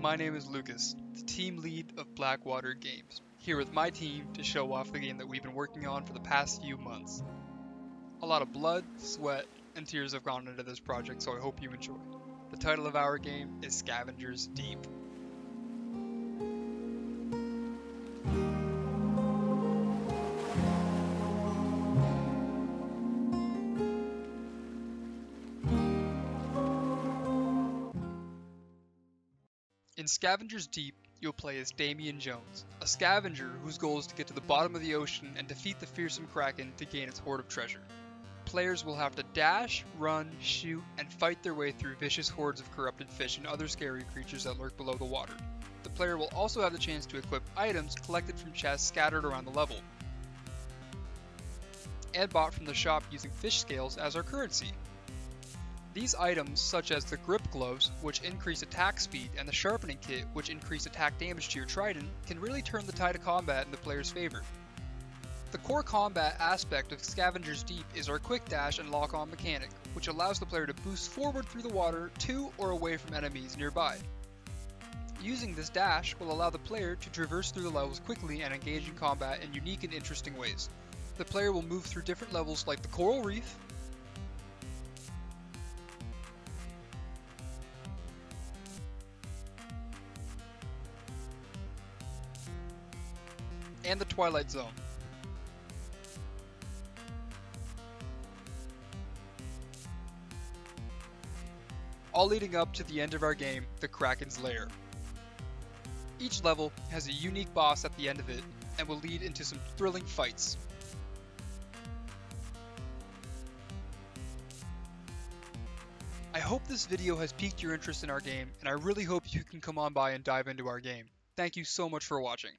My name is Lucas, the team lead of Blackwater Games, here with my team to show off the game that we've been working on for the past few months. A lot of blood, sweat, and tears have gone into this project, so I hope you enjoy. The title of our game is Scavengers Deep. In Scavengers Deep, you'll play as Damien Jones, a scavenger whose goal is to get to the bottom of the ocean and defeat the fearsome Kraken to gain its hoard of treasure. Players will have to dash, run, shoot, and fight their way through vicious hordes of corrupted fish and other scary creatures that lurk below the water. The player will also have the chance to equip items collected from chests scattered around the level, and bought from the shop using fish scales as our currency. These items, such as the grip gloves, which increase attack speed, and the sharpening kit, which increase attack damage to your trident, can really turn the tide of combat in the player's favor. The core combat aspect of Scavenger's Deep is our quick dash and lock on mechanic, which allows the player to boost forward through the water to or away from enemies nearby. Using this dash will allow the player to traverse through the levels quickly and engage in combat in unique and interesting ways. The player will move through different levels like the Coral Reef, and the Twilight Zone. All leading up to the end of our game, the Kraken's Lair. Each level has a unique boss at the end of it and will lead into some thrilling fights. I hope this video has piqued your interest in our game, and I really hope you can come on by and dive into our game. Thank you so much for watching.